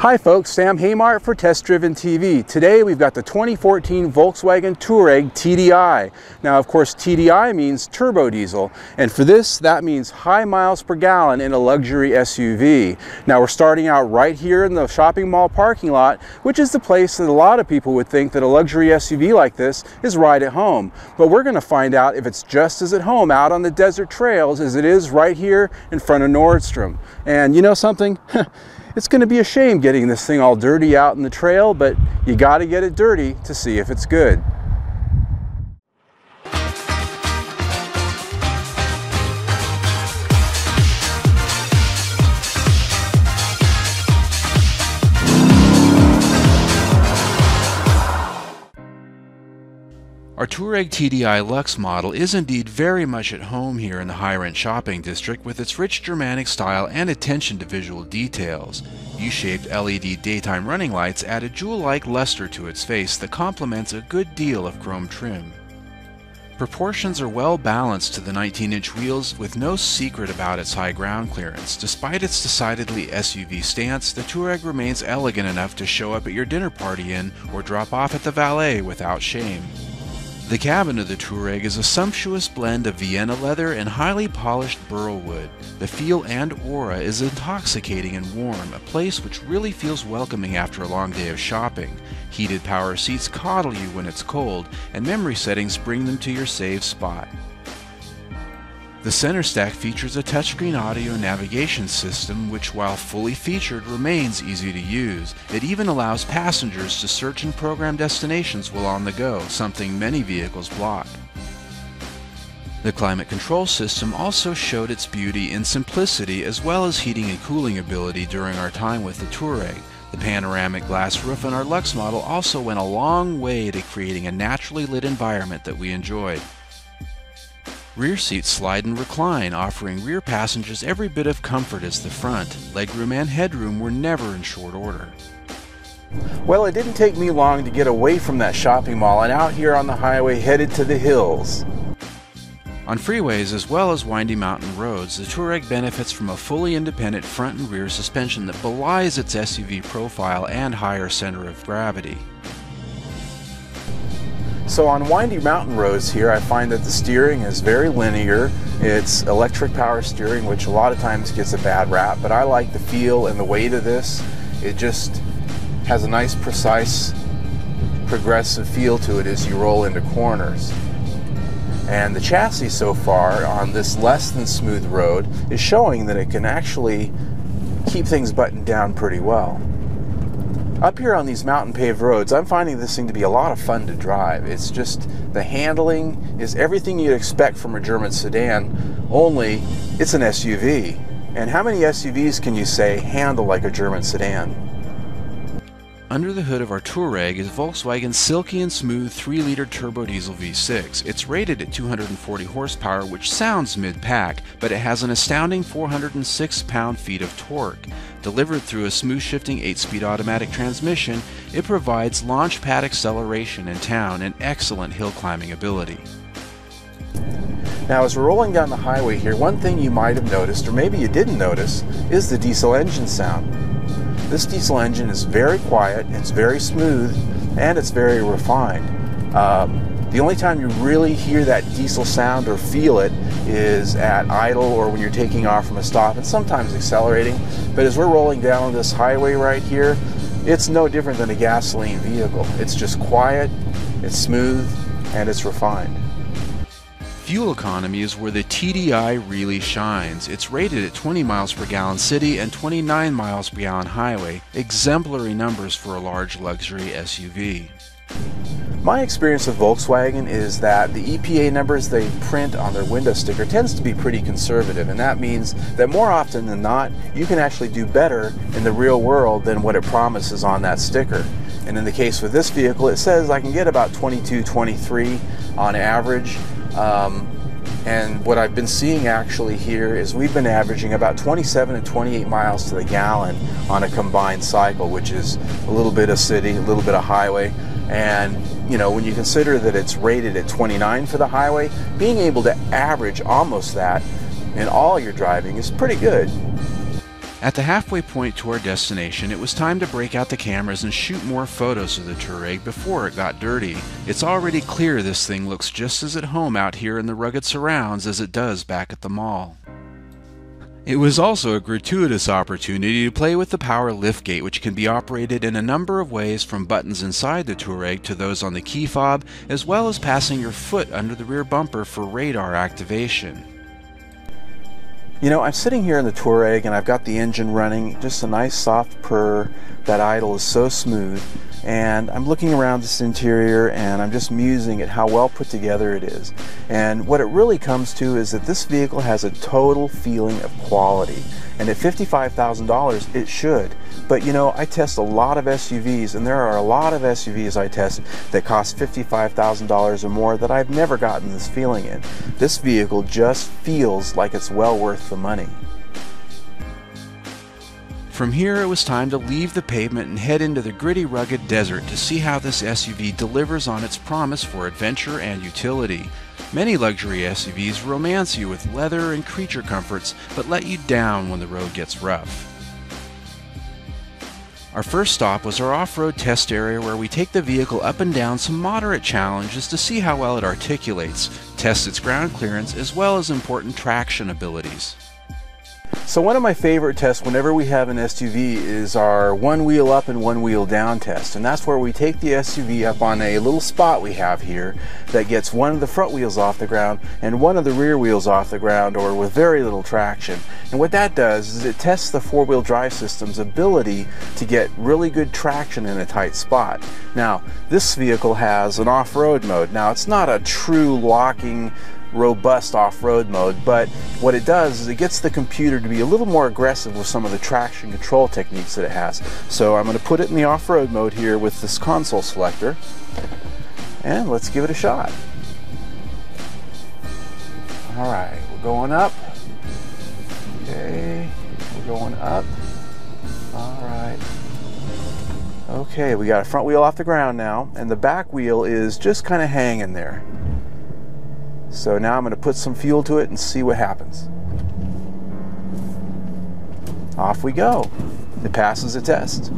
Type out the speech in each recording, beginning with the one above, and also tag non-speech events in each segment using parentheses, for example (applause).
Hi folks, Sam Haymart for Test Driven TV. Today we've got the 2014 Volkswagen Touareg TDI. Now of course TDI means turbo diesel and for this that means high miles per gallon in a luxury SUV. Now we're starting out right here in the shopping mall parking lot which is the place that a lot of people would think that a luxury SUV like this is right at home. But we're going to find out if it's just as at home out on the desert trails as it is right here in front of Nordstrom. And you know something? (laughs) It's going to be a shame getting this thing all dirty out in the trail, but you got to get it dirty to see if it's good. Our Touareg TDI Lux model is indeed very much at home here in the high-rent shopping district with its rich Germanic style and attention to visual details. U-shaped LED daytime running lights add a jewel-like luster to its face that complements a good deal of chrome trim. Proportions are well balanced to the 19-inch wheels with no secret about its high ground clearance. Despite its decidedly SUV stance, the Touareg remains elegant enough to show up at your dinner party in or drop off at the valet without shame. The cabin of the Touareg is a sumptuous blend of Vienna leather and highly polished burl wood. The feel and aura is intoxicating and warm, a place which really feels welcoming after a long day of shopping. Heated power seats coddle you when it's cold, and memory settings bring them to your save spot. The center stack features a touchscreen audio navigation system which while fully featured remains easy to use. It even allows passengers to search and program destinations while on the go, something many vehicles block. The climate control system also showed its beauty in simplicity as well as heating and cooling ability during our time with the Touareg. The panoramic glass roof on our Lux model also went a long way to creating a naturally lit environment that we enjoyed. Rear seats slide and recline, offering rear passengers every bit of comfort as the front. Legroom and headroom were never in short order. Well, it didn't take me long to get away from that shopping mall and out here on the highway headed to the hills. On freeways as well as windy mountain roads, the Touareg benefits from a fully independent front and rear suspension that belies its SUV profile and higher center of gravity. So on windy mountain roads here, I find that the steering is very linear. It's electric power steering, which a lot of times gets a bad rap, but I like the feel and the weight of this. It just has a nice, precise, progressive feel to it as you roll into corners. And the chassis so far on this less than smooth road is showing that it can actually keep things buttoned down pretty well. Up here on these mountain paved roads, I'm finding this thing to be a lot of fun to drive. It's just the handling is everything you'd expect from a German sedan, only it's an SUV. And how many SUVs can you say handle like a German sedan? Under the hood of our Touareg is Volkswagen's silky and smooth 3-liter turbo diesel V6. It's rated at 240 horsepower, which sounds mid-pack, but it has an astounding 406 pound-feet of torque. Delivered through a smooth-shifting 8-speed automatic transmission, it provides launch pad acceleration in town and excellent hill climbing ability. Now as we're rolling down the highway here, one thing you might have noticed, or maybe you didn't notice, is the diesel engine sound. This diesel engine is very quiet, it's very smooth, and it's very refined. Um, the only time you really hear that diesel sound or feel it is at idle or when you're taking off from a stop and sometimes accelerating. But as we're rolling down this highway right here, it's no different than a gasoline vehicle. It's just quiet, it's smooth, and it's refined. Fuel economy is where the TDI really shines. It's rated at 20 miles per gallon city and 29 miles per gallon highway, exemplary numbers for a large luxury SUV. My experience with Volkswagen is that the EPA numbers they print on their window sticker tends to be pretty conservative, and that means that more often than not, you can actually do better in the real world than what it promises on that sticker. And in the case with this vehicle, it says I can get about 22, 23 on average. Um, and what I've been seeing actually here is we've been averaging about 27 and 28 miles to the gallon on a combined cycle, which is a little bit of city, a little bit of highway. And you know, when you consider that it's rated at 29 for the highway, being able to average almost that in all your driving is pretty good. At the halfway point to our destination, it was time to break out the cameras and shoot more photos of the Touareg before it got dirty. It's already clear this thing looks just as at home out here in the rugged surrounds as it does back at the mall. It was also a gratuitous opportunity to play with the power liftgate which can be operated in a number of ways from buttons inside the Touareg to those on the key fob, as well as passing your foot under the rear bumper for radar activation. You know, I'm sitting here in the Touareg and I've got the engine running, just a nice soft purr. That idle is so smooth. And I'm looking around this interior and I'm just musing at how well put together it is. And what it really comes to is that this vehicle has a total feeling of quality. And at $55,000, it should. But you know, I test a lot of SUVs, and there are a lot of SUVs I test that cost $55,000 or more that I've never gotten this feeling in. This vehicle just feels like it's well worth the money. From here, it was time to leave the pavement and head into the gritty, rugged desert to see how this SUV delivers on its promise for adventure and utility. Many luxury SUVs romance you with leather and creature comforts, but let you down when the road gets rough. Our first stop was our off-road test area where we take the vehicle up and down some moderate challenges to see how well it articulates, test its ground clearance, as well as important traction abilities. So one of my favorite tests whenever we have an SUV is our one wheel up and one wheel down test. And that's where we take the SUV up on a little spot we have here that gets one of the front wheels off the ground and one of the rear wheels off the ground or with very little traction. And what that does is it tests the four-wheel drive system's ability to get really good traction in a tight spot. Now, this vehicle has an off-road mode. Now, it's not a true locking robust off-road mode, but what it does is it gets the computer to be a little more aggressive with some of the traction control techniques that it has. So I'm going to put it in the off-road mode here with this console selector, and let's give it a shot. All right, we're going up. Okay, we're going up. All right. Okay, we got a front wheel off the ground now, and the back wheel is just kind of hanging there. So now I'm going to put some fuel to it and see what happens. Off we go. It passes the test.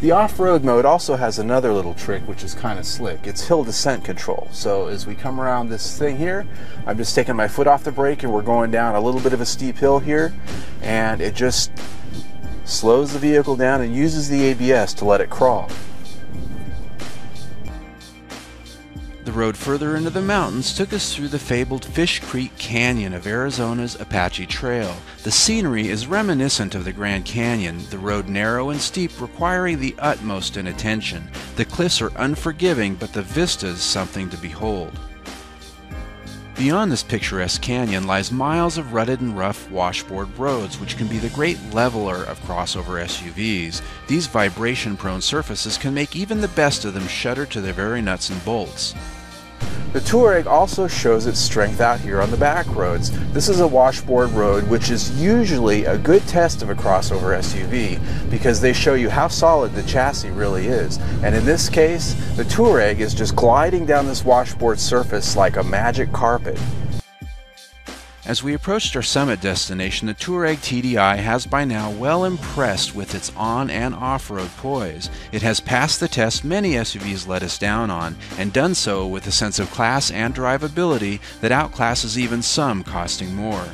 The off-road mode also has another little trick which is kind of slick. It's hill descent control. So as we come around this thing here, I'm just taking my foot off the brake and we're going down a little bit of a steep hill here and it just slows the vehicle down and uses the ABS to let it crawl. Road further into the mountains took us through the fabled Fish Creek Canyon of Arizona's Apache Trail. The scenery is reminiscent of the Grand Canyon, the road narrow and steep requiring the utmost in attention. The cliffs are unforgiving, but the vistas something to behold. Beyond this picturesque canyon lies miles of rutted and rough washboard roads, which can be the great leveler of crossover SUVs. These vibration prone surfaces can make even the best of them shudder to their very nuts and bolts. The Touareg also shows its strength out here on the back roads. This is a washboard road, which is usually a good test of a crossover SUV because they show you how solid the chassis really is. And in this case, the Touareg is just gliding down this washboard surface like a magic carpet. As we approached our summit destination, the Touareg TDI has by now well impressed with its on and off road poise. It has passed the test many SUVs let us down on, and done so with a sense of class and drivability that outclasses even some costing more.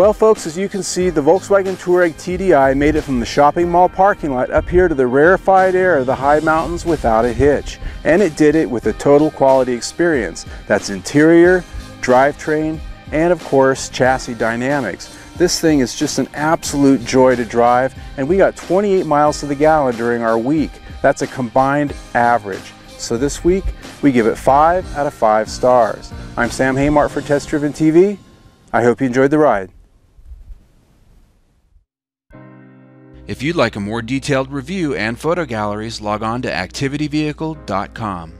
Well folks, as you can see, the Volkswagen Touareg TDI made it from the shopping mall parking lot up here to the rarefied air of the high mountains without a hitch. And it did it with a total quality experience. That's interior, drivetrain, and of course, chassis dynamics. This thing is just an absolute joy to drive, and we got 28 miles to the gallon during our week. That's a combined average. So this week, we give it 5 out of 5 stars. I'm Sam Haymart for Test Driven TV. I hope you enjoyed the ride. If you'd like a more detailed review and photo galleries, log on to activityvehicle.com.